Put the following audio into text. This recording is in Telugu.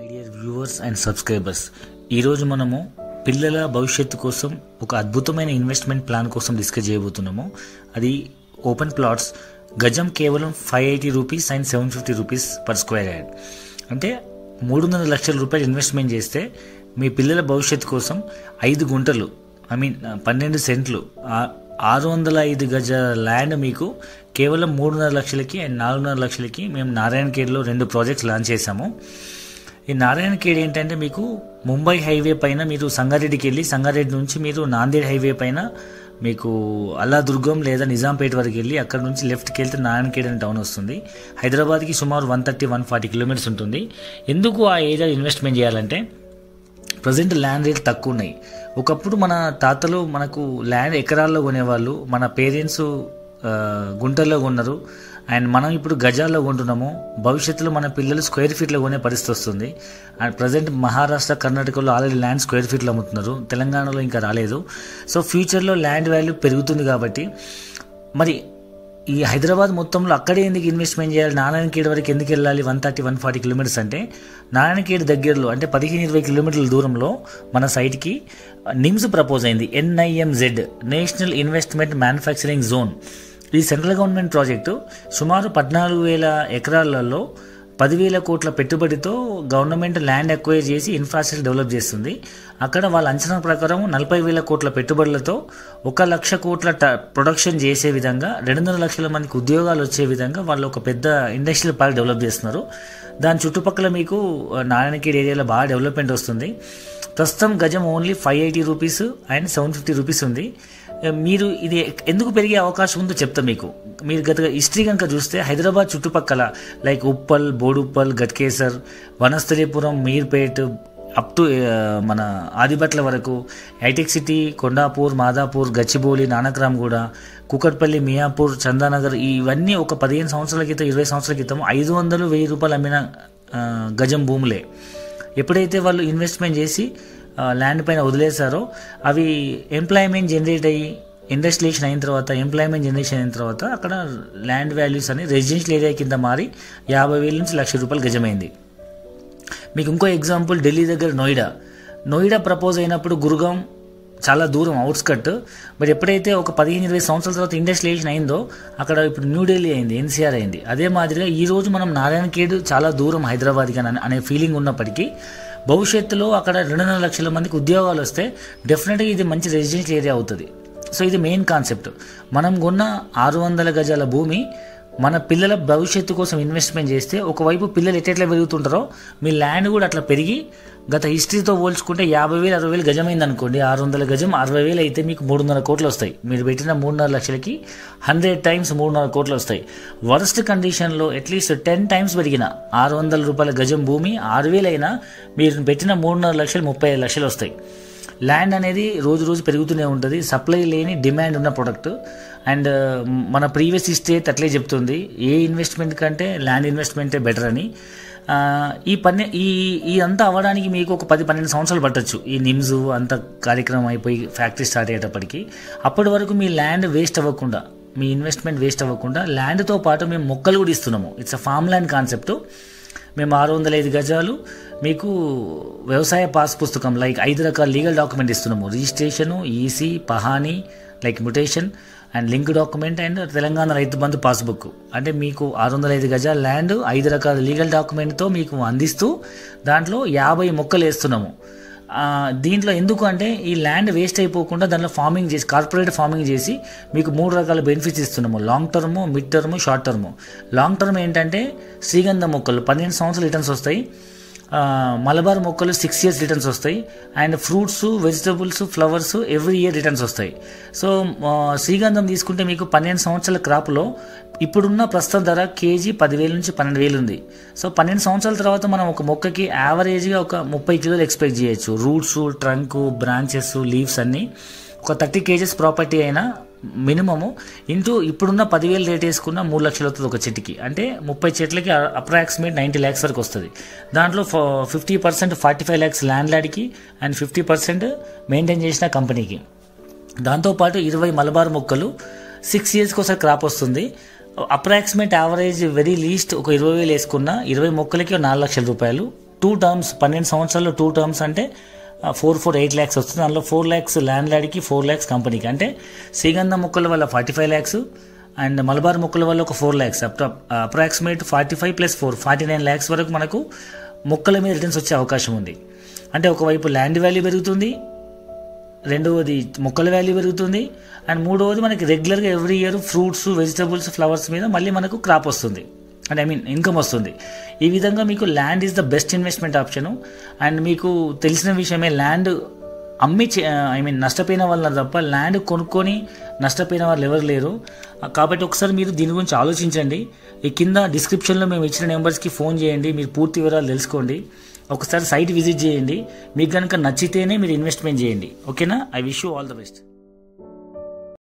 My dear viewers and subscribers. ఈరోజు మనము పిల్లల భవిష్యత్తు కోసం ఒక అద్భుతమైన ఇన్వెస్ట్మెంట్ ప్లాన్ కోసం డిస్కస్ చేయబోతున్నాము. అది ఓపెన్ ప్లాట్స్. గజం కేవలం five eighty rupees and seven fifty rupees per square yard. అంటే మూడున్నర లక్షల రూపాయలు ఇన్వెస్ట్మెంట్ చేస్తే మీ పిల్లల భవిష్యత్తు కోసం ఐదు గుంటలు ఐ మీన్ పన్నెండు సెంట్లు ఆరు వందల ఐదు గజ ల్యాండ్ మీకు కేవలం మూడున్నర లక్షలకి అండ్ నాలుగున్నర లక్షలకి మేము నారాయణఖేడ్లో రెండు ప్రాజెక్ట్స్ లాంచ్ చేశాము. ఈ నారాయణఖేడ్ ఏంటంటే మీకు ముంబై హైవే పైన మీరు సంగారెడ్డికి వెళ్ళి సంగారెడ్డి నుంచి మీరు నాందేడ్ హైవే పైన మీకు అల్లాదుర్గం లేదా నిజాంపేట వరకు వెళ్ళి అక్కడ నుంచి లెఫ్ట్కి వెళ్తే నారాయణఖేడ్ అనే టౌన్ వస్తుంది. హైదరాబాద్కి సుమారు one thirty one forty kilometres ఉంటుంది. ఎందుకు ఆ ఏరియా ఇన్వెస్ట్మెంట్ చేయాలంటే ప్రజెంట్ ల్యాండ్ రేట్ తక్కువ ఉన్నాయి. ఒకప్పుడు మన తాతలు మనకు ల్యాండ్ ఎకరాల్లో కొనేవాళ్ళు. మన పేరెంట్స్ గుంటల్లో కొన్నారు. అండ్ మనం ఇప్పుడు గజాల్లో కొంటున్నాము. భవిష్యత్తులో మన పిల్లలు స్క్వేర్ ఫీట్లో కొనే పరిస్థితి వస్తుంది. అండ్ ప్రజెంట్ మహారాష్ట్ర కర్ణాటకలో ఆల్రెడీ ల్యాండ్ స్క్వేర్ ఫీట్లో అమ్ముతున్నారు. తెలంగాణలో ఇంకా రాలేదు. సో ఫ్యూచర్లో ల్యాండ్ వాల్యూ పెరుగుతుంది కాబట్టి మరి ఈ హైదరాబాద్ మొత్తంలో అక్కడే ఎందుకు ఇన్వెస్ట్మెంట్ చేయాలి? నారాయణఖేడ్ వరకు ఎందుకు వెళ్ళాలి? One thirty one forty kilometres అంటే నారాయణఖేడ్ దగ్గరలో అంటే పదిహేను ఇరవై కిలోమీటర్ల దూరంలో మన సైట్కి నిమ్స్ ప్రపోజ్ అయింది. NIMZ national investment manufacturing zone. ఈ సెంట్రల్ గవర్నమెంట్ ప్రాజెక్టు సుమారు పద్నాలుగు వేల ఎకరాలలో పదివేల కోట్ల పెట్టుబడితో గవర్నమెంట్ ల్యాండ్ అక్వైర్ చేసి ఇన్ఫ్రాస్ట్రక్చర్ డెవలప్ చేస్తుంది. అక్కడ వాళ్ళ అంచనా ప్రకారం నలభై వేల కోట్ల పెట్టుబడులతో ఒక లక్ష కోట్ల ట- ప్రొడక్షన్ చేసే విధంగా రెండున్నర లక్షల మందికి ఉద్యోగాలు వచ్చే విధంగా వాళ్ళు ఒక పెద్ద ఇండస్ట్రియల్ పార్క్ డెవలప్ చేస్తున్నారు. దాని చుట్టుపక్కల మీకు నారాయణకేడ్ నారాయణఖేడ్ ఏరియాలో బాగా డెవలప్మెంట్ వస్తుంది. ప్రస్తుతం గజం only five eighty rupees and seven fifty rupees ఉంది. మీరు ఇది ఎందుకు పెరిగే అవకాశం ఉందో చెప్తా మీకు. మీరు గత హిస్టరీ కనుక చూస్తే హైదరాబాద్ చుట్టుపక్కల like Uppal Boduppal Ghatkesar Vanasthalipuram Meerpet up to మన ఆదిబట్ల వరకు హైటెక్ సిటీ కొండాపూర్ మాదాపూర్ గచ్చిబౌలి నానక్రామ్గూడ కుకట్పల్లి మియాపూర్ చందానగర్ ఇవన్నీ ఒక పదిహేను సంవత్సరాల క్రితం ఇరవై సంవత్సరాల క్రితం ఐదు వందలు వెయ్యి రూపాయలు అమ్మిన గజం భూములే. ఎప్పుడైతే వాళ్ళు ఇన్వెస్ట్మెంట్ చేసి ల్యాండ్ పైన వదిలేశారో. అవి ఎంప్లాయ్మెంట్ జనరేట్ అయ్యి ఇండస్ట్రియేషన్ అయిన తర్వాత ఎంప్లాయ్మెంట్ జనరేషన్ అయిన తర్వాత అక్కడ ల్యాండ్ వాల్యూస్ అని రెసిడెన్షియల్ ఏరియా కింద మారి యాభై వేల నుంచి లక్ష రూపాయలు గజమైంది. మీకు ఇంకో ఎగ్జాంపుల్ ఢిల్లీ దగ్గర నోయిడా. నోయిడా ప్రపోజ్ అయినప్పుడు గురుగాం చాలా దూరం అవుట్స్కట్ బట్ ఎప్పుడైతే ఒక పదిహేను ఇరవై సంవత్సరాల తర్వాత ఇండస్ట్రియేషన్ అయిందో అక్కడ ఇప్పుడు న్యూఢిల్లీ అయింది ఎన్సీఆర్ అయింది. అదే మాదిరిగా ఈరోజు మనం మనం నారాయణఖేడ్ చాలా దూరం హైదరాబాద్ కానీ అనే ఫీలింగ్ ఉన్నప్పటికీ భవిష్యత్తులో అక్కడ రెండున్నర లక్షల మందికి ఉద్యోగాలు వస్తే డెఫినెట్గా ఇది మంచి రెసిడెన్షియల్ ఏరియా అవుతుంది. సో ఇది మెయిన్ కాన్సెప్ట్ మనం కొన్న ఆరు వందల గజాల భూమి మన పిల్లల భవిష్యత్తు కోసం ఇన్వెస్ట్మెంట్ చేస్తే ఒకవైపు పిల్లలు ఎట్లా పెరుగుతుంటారో మీ ల్యాండ్ కూడా అట్లా పెరిగి గత హిస్టరీతో పోల్చుకుంటే యాభై వేలు అరవై వేలు గజమైంది అనుకోండి ఆరు వందల గజం అరవై వేలు అయితే మీకు మూడున్నర కోట్లు వస్తాయి. మీరు పెట్టిన మూడున్నర లక్షలకి హండ్రెడ్ టైమ్స్ మూడున్నర కోట్లు వస్తాయి. వరస్ట్ కండిషన్లో అట్లీస్ట్ టెన్ టైమ్స్ పెరిగిన ఆరు వందల రూపాయల గజం భూమి ఆరు వేలైనా మీరు పెట్టిన మూడున్నర లక్షలు ముప్పై ఐదు లక్షలు వస్తాయి. ల్యాండ్ అనేది రోజు రోజు పెరుగుతూనే ఉంటుంది. సప్లై లేని డిమాండ్ ఉన్న ప్రోడక్ట్. అండ్ మన ప్రీవియస్ హిస్టరీ అట్లే చెప్తుంది. ఏ ఇన్వెస్ట్మెంట్ కంటే ల్యాండ్ ఇన్వెస్ట్మెంటే బెటర్ అని. ఈ పన్నె ఈ ఈ అంతా అవ్వడానికి మీకు ఒక పది పన్నెండు సంవత్సరాలు పట్టొచ్చు. ఈ నిమ్స్ అంత కార్యక్రమం అయిపోయి ఫ్యాక్టరీ స్టార్ట్ అయ్యేటప్పటికి. అప్పటి వరకు మీ ల్యాండ్ వేస్ట్ అవ్వకుండా మీ ఇన్వెస్ట్మెంట్ వేస్ట్ అవ్వకుండా ల్యాండ్తో పాటు మేము మొక్కలు కూడా ఇస్తున్నాము. It's a farm land concept. మేము ఆరు వందల ఐదు గజాలు మీకు వ్యవసాయ పాస్ పుస్తకం లైక్ ఐదు రకాల లీగల్ డాక్యుమెంట్ ఇస్తున్నాము. Registration EC pahani like mutation and link document and Telangana Rythu Bandhu passbook. అంటే మీకు ఆరు వందల ఐదు గజాల ల్యాండ్ ఐదు రకాల లీగల్ డాక్యుమెంట్తో మీకు అందిస్తూ దాంట్లో యాభై మొక్కలు వేస్తున్నాము. దీంట్లో ఎందుకు అంటే ఈ ల్యాండ్ వేస్ట్ అయిపోకుండా దాంట్లో ఫార్మింగ్ చేసి కార్పొరేట్ ఫార్మింగ్ చేసి మీకు మూడు రకాల బెనిఫిట్స్ ఇస్తున్నాము. Long term mid term short term long term ఏంటంటే శ్రీగంధ మొక్కలు పన్నెండు సంవత్సరాలు రిటర్న్స్ వస్తాయి. మలబార్ మొక్కలు సిక్స్ ఇయర్స్ రిటర్న్స్ వస్తాయి. And fruits vegetables flowers every year returns వస్తాయి. సో శ్రీగంధం తీసుకుంటే మీకు పన్నెండు సంవత్సరాల క్రాప్లో ఇప్పుడున్న ప్రస్తుత ధర కేజీ పదివేల నుంచి పన్నెండు వేలు ఉంది. సో పన్నెండు సంవత్సరాల తర్వాత మనం ఒక మొక్కకి యావరేజ్గా ఒక ముప్పై కిలోలు ఎక్స్పెక్ట్ చేయొచ్చు. రూట్స్ ట్రంక్ బ్రాంచెస్ లీవ్స్ అన్నీ. ఒక థర్టీ కేజెస్ ప్రాపర్టీ అయినా మినిమము ఇంటూ ఇప్పుడున్న పదివేలు రేట్ వేసుకున్న మూడు లక్షలు అవుతుంది ఒక చెట్టుకి. అంటే ముప్పై చెట్లకి అప్రాక్సిమేట్ నైంటీ ల్యాక్స్ వరకు వస్తుంది. దాంట్లో fifty percent forty five lakhs land ల్యాడ్కి and fifty percent maintain చేసిన కంపెనీకి. దాంతోపాటు ఇరవై మలబార్ మొక్కలు సిక్స్ ఇయర్స్కి ఒకసారి క్రాప్ వస్తుంది. అప్రాక్సిమేట్ యావరేజ్ వెరీ లీస్ట్ ఒక ఇరవై వేలు వేసుకున్న ఇరవై మొక్కలకి నాలుగు లక్షల రూపాయలు. టూ టర్మ్స్ పన్నెండు సంవత్సరాల్లో టూ టర్మ్స్ అంటే ఫోర్ ఫోర్ ఎయిట్ ల్యాక్స్ వస్తుంది. దాంట్లో ఫోర్ ల్యాక్స్ ల్యాండ్ ల్యాడ్కి ఫోర్ ల్యాక్స్ కంపెనీకి అంటే శ్రీగంధ మొక్కల వల్ల forty five lakhs and Malabar మొక్కల వల్ల ఒక four lakhs approximate forty five plus four forty nine lakhs వరకు మనకు మొక్కల మీద రిటర్న్స్ వచ్చే అవకాశం ఉంది. అంటే ఒకవైపు ల్యాండ్ వాల్యూ పెరుగుతుంది రెండవది మొక్కల వాల్యూ పెరుగుతుంది అండ్ మూడవది మనకి రెగ్యులర్గా every year fruits vegetables flowers మీద మళ్ళీ మనకు క్రాప్ వస్తుంది. అంటే ఐ మీన్ ఇన్కమ్ వస్తుంది. ఈ విధంగా మీకు land is the best investment option and మీకు తెలిసిన విషయమే ల్యాండ్ అమ్మి ఐ మీన్ నష్టపోయిన వాళ్ళ తప్ప ల్యాండ్ కొనుక్కొని నష్టపోయిన వాళ్ళు ఎవరు లేరు. కాబట్టి ఒకసారి మీరు దీని గురించి ఆలోచించండి. ఈ కింద డిస్క్రిప్షన్లో మేము ఇచ్చిన నెంబర్స్కి ఫోన్ చేయండి. మీరు పూర్తి వివరాలు తెలుసుకోండి. ఒకసారి సైట్ విజిట్ చేయండి. మీకు కనుక నచ్చితేనే మీరు ఇన్వెస్ట్మెంట్ చేయండి. ఓకేనా I wish you all the best